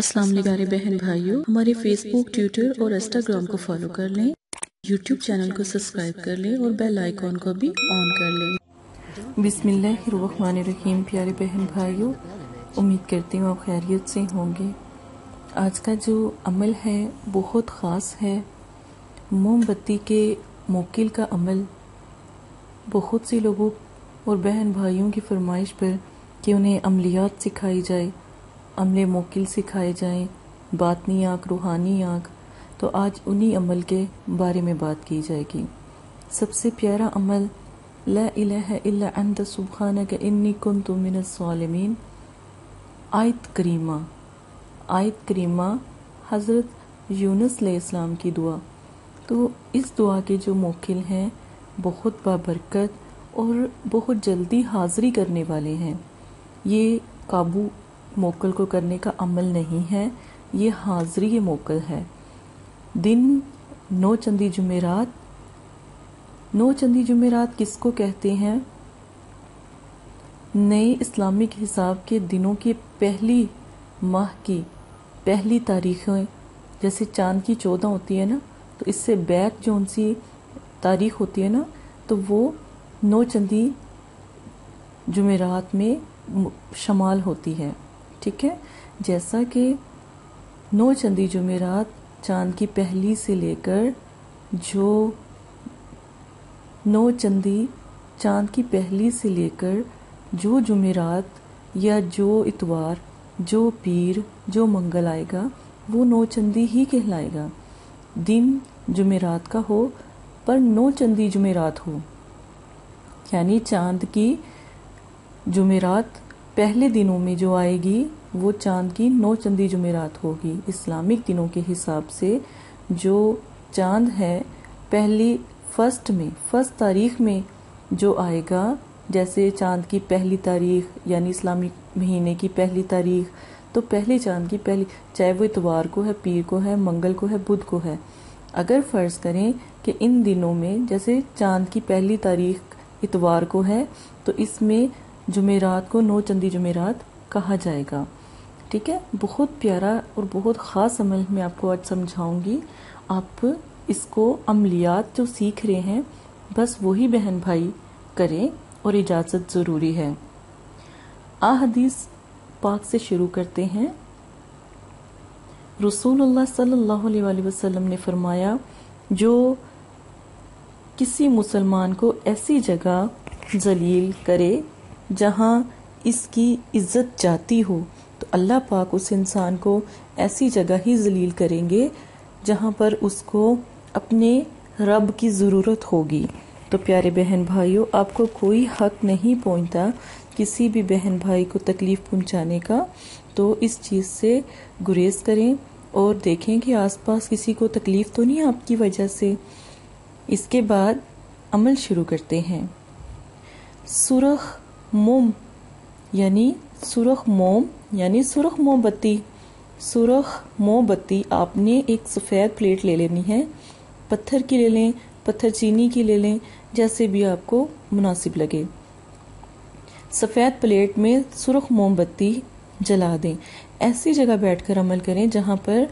अस्सलाम वालेकुम बहन भाइयों। हमारे फेसबुक ट्विटर और इंस्टाग्राम को फॉलो कर लें। यूट्यूब चैनल को सब्सक्राइब कर लें और बेल आइकॉन को भी ऑन कर लें। बिस्मिल्लाहिर्रहमानिर्रहीम, प्यारे बहन भाइयों। उम्मीद करती हूँ आप खैरियत से होंगे। आज का जो अमल है, बहुत ख़ास है। मोमबत्ती के मोकिल का अमल। बहुत से लोगों और बहन भाइयों की फरमाइश पर कि उन्हें अमलियात सिखाई जाए। अमले मोकिल सिखाए जाएँ, बातनी आँख, रूहानी आँख तो आज उन्हीं अमल के बारे में बात की जाएगी। सबसे प्यारा अमल, ला अंत सुबहानक इन्नी सालिमीन। आयत करीमा आयत करीमा हज़रत यूनुस इस्लाम की दुआ। तो इस दुआ के जो मोकिल हैं, बहुत बाबरकत और बहुत जल्दी हाज़री करने वाले हैं। ये काबू मोकल को करने का अमल नहीं है, ये हाज़री मोकल है। दिन नौ चंदी जुमेरात, नौ चंदी जुमेरात किसको कहते हैं? नए इस्लामिक हिसाब के दिनों की पहली माह की पहली तारीखें, जैसे चाँद की चौदह होती है ना तो इससे बैक जो सी तारीख होती है ना तो वो नौ चंदी जुमेरात में शमाल होती है। ठीक है? जैसा कि नौ चंदी जुमेरात चाँद की पहली से लेकर जो नौ चंदी चाँद की पहली से लेकर जो जुमेरात या जो इतवार, जो पीर, जो मंगल आएगा, वो नौ चंदी ही कहलाएगा। दिन जुमेरात का हो, पर नौ चंदी जुमेरात हो। यानी चाँद की जुमेरात पहले दिनों में जो आएगी, वो चाँद की नौ चंदी जुमेरात होगी। इस्लामिक दिनों के हिसाब से जो चाँद है, पहली फ़र्स्ट में, फ़र्स्ट तारीख में जो आएगा, जैसे चाँद की पहली तारीख, यानी इस्लामिक महीने की पहली तारीख तो पहले चाँद की पहली, चाहे वो इतवार को है, पीर को है, मंगल को है, बुध को है। अगर फ़र्ज़ करें कि इन दिनों में, जैसे चाँद की पहली तारीख इतवार को है तो इसमें जुमेरात को नौ चंदी जुमेरात कहा जाएगा। ठीक है? बहुत प्यारा और बहुत ख़ास अमल मैं आपको आज समझाऊँगी। आप इसको अमलियात जो सीख रहे हैं, बस वही बहन भाई करें और इजाज़त ज़रूरी है। आ हदीस पाक से शुरू करते हैं। रसूलुल्लाह सल्लल्लाहु अलैहि वसल्लम ने फरमाया, जो किसी मुसलमान को ऐसी जगह जलील करे जहाँ इसकी इज़्ज़त जाती हो तो अल्लाह पाक उस इंसान को ऐसी जगह ही जलील करेंगे जहाँ पर उसको अपने रब की ज़रूरत होगी। तो प्यारे बहन भाइयों, आपको कोई हक नहीं पहुँचता किसी भी बहन भाई को तकलीफ़ पहुँचाने का। तो इस चीज़ से गुरेज करें और देखें कि आसपास किसी को तकलीफ़ तो नहीं आपकी वजह से। इसके बाद अमल शुरू करते हैं। सुरख मोम, यानी सुरख मोम, यानी सुरख मोमबत्ती। सुरख मोमबत्ती आपने एक सफ़ेद प्लेट ले लेनी है। पत्थर की ले लें, पत्थर चीनी की ले लें, जैसे भी आपको मुनासिब लगे। सफ़ेद प्लेट में सुरख मोमबत्ती जला दें। ऐसी जगह बैठकर अमल करें जहाँ पर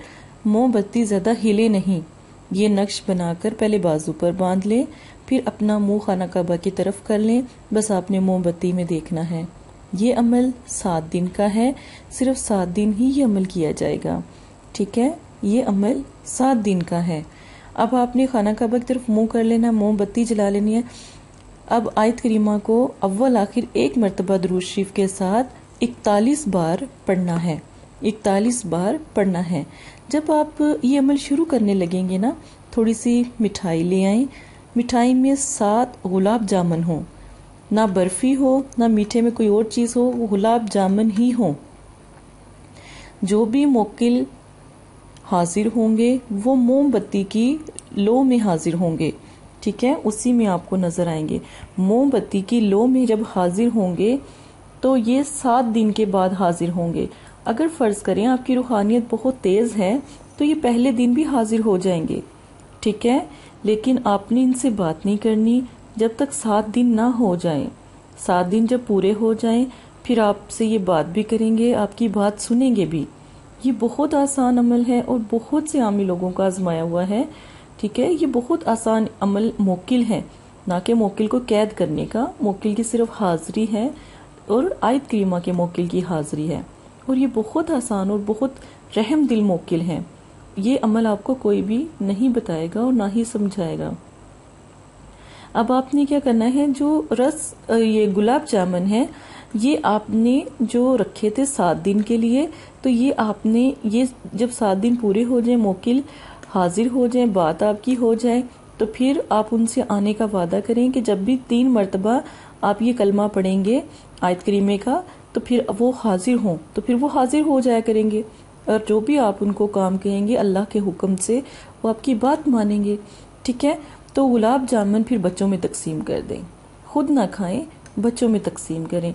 मोमबत्ती ज़्यादा हिले नहीं। ये नक्श बनाकर पहले बाजू पर बाँध लें। फिर अपना मुँह खाना कबा की तरफ़ कर लें। बस आपने मोमबत्ती में देखना है। ये अमल सात दिन का है। सिर्फ़ सात दिन ही ये अमल किया जाएगा। ठीक है? ये अमल सात दिन का है। अब आपने खाना कबा की तरफ़ मुँह कर लेना, मोमबत्ती जला लेनी है। अब आयत करीमा को अव्वल आखिर एक मरतबा दरूज शरीफ के साथ इकतालीस बार पढ़ना है। इकतालीस बार पढ़ना है। जब आप ये अमल शुरू करने लगेंगे ना, थोड़ी सी मिठाई ले आए मिठाई में सात गुलाब जामुन हो। ना बर्फ़ी हो, ना मीठे में कोई और चीज़ हो, वो गुलाब जामुन ही हो। जो भी मोकिल हाजिर होंगे, वो मोमबत्ती की लो में हाजिर होंगे। ठीक है? उसी में आपको नज़र आएँगे। मोमबत्ती की लो में जब हाजिर होंगे तो ये सात दिन के बाद हाजिर होंगे। अगर फ़र्ज़ करें आपकी रूहानियत बहुत तेज है तो ये पहले दिन भी हाजिर हो जाएँगे। ठीक है? लेकिन आपने इनसे बात नहीं करनी जब तक सात दिन ना हो जाए। सात दिन जब पूरे हो जाएँ, फिर आपसे ये बात भी करेंगे, आपकी बात सुनेंगे भी। ये बहुत आसान अमल है और बहुत से आमी लोगों का आजमाया हुआ है, ठीक है? ये बहुत आसान अमल मोकिल है। ना कि मोकिल को कैद करने का मोकिल की सिर्फ़ हाजिरी है और आयत करीमा के मोकिल की हाजिरी है। और ये बहुत आसान और बहुत रहम दिल मोकिल है। ये अमल आपको कोई भी नहीं बताएगा और ना ही समझाएगा। अब आपने क्या करना है, जो रस ये गुलाब जामुन है, ये आपने जो रखे थे सात दिन के लिए तो ये आपने, ये जब सात दिन पूरे हो जाए, मोकिल हाजिर हो जाए, बात आपकी हो जाए तो फिर आप उनसे आने का वादा करें कि जब भी तीन मरतबा आप ये कलमा पढ़ेंगे आयत करीमे का तो फिर वो हाजिर हों तो फिर वो हाजिर हो जाया करेंगे। और जो भी आप उनको काम कहेंगे, अल्लाह के हुक्म से वो आपकी बात मानेंगे, ठीक है? तो गुलाब जामुन फिर बच्चों में तकसीम कर दें। खुद ना खाएँ, बच्चों में तकसीम करें।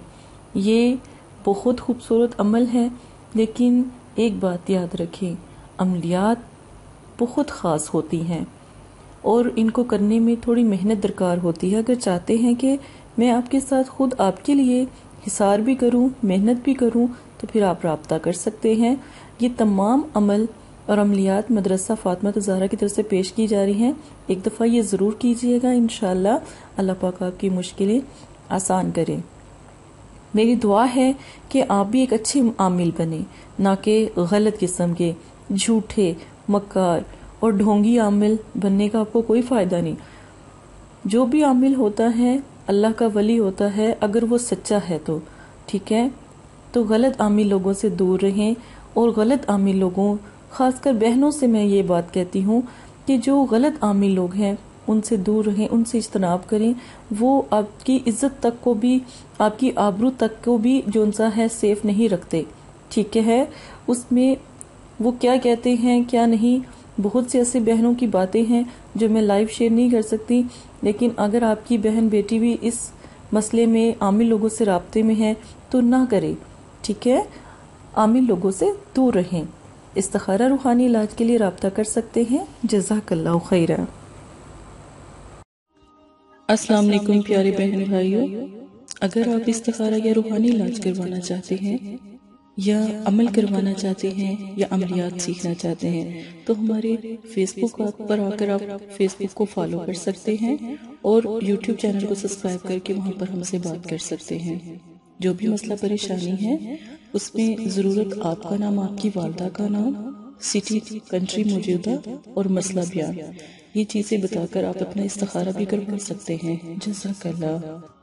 ये बहुत खूबसूरत अमल है, लेकिन एक बात याद रखें, अमलियात बहुत ख़ास होती हैं। और इनको करने में थोड़ी मेहनत दरकार होती है। अगर चाहते हैं कि मैं आपके साथ खुद आपके लिए हिसार भी करूँ, मेहनत भी करूँ तो फिर आप रबता कर सकते हैं। ये तमाम अमल और अमलियात मदरसा फातमा तजारा की तरफ़ से पेश की जा रही हैं। एक दफ़ा ये ज़रूर कीजिएगा इन अल्लाह पाक आपकी मुश्किलें आसान करें। मेरी दुआ है कि आप भी एक अच्छे आमिल बने, ना कि गलत किस्म के झूठे, मक्कार और ढोंगी आमिल बनने का आपको कोई फ़ायदा नहीं। जो भी आमिल होता है अल्लाह का वली होता है, अगर वो सच्चा है तो। ठीक है? तो गलत आमिल लोगों से दूर रहें और गलत आमिल लोगों, खासकर बहनों से मैं ये बात कहती हूँ कि जो गलत आमिल लोग हैं, उनसे दूर रहें, उनसे इज्तनाब करें। वो आपकी इज़्ज़त तक को भी, आपकी आबरू तक को भी जो उनसा है, सेफ़ नहीं रखते। ठीक है? उसमें वो क्या कहते हैं, क्या नहीं? बहुत से ऐसे बहनों की बातें हैं जो मैं लाइव शेयर नहीं कर सकती, लेकिन अगर आपकी बहन बेटी भी इस मसले में आमिल लोगों से रबते में है तो ना करे, ठीक है? आमिल लोगों से दूर रहें। इस्तखारा रूहानी इलाज के लिए रबता कर सकते हैं। जजाकल्ला खैरा अस्सलाम वालेकुम प्यारे बहन भाइयों। अगर आप इस्तखारा या रूहानी इलाज करवाना चाहते हैं या अमल करवाना चाहते हैं या अमलियात सीखना चाहते हैं तो हमारे फेसबुक पर आकर आप फेसबुक को फॉलो कर सकते हैं और यूट्यूब चैनल को सब्सक्राइब करके वहाँ पर हमसे बात कर सकते हैं। जो भी मसला परेशानी है उसमें ज़रूरत आपका नाम आपकी वालदा का नाम सिटी कंट्री मौजूदा और मसला बयान। ये चीज़ें बताकर आप अपना इस्तारा भी करवा सकते हैं। जैसा जजाकल्ला।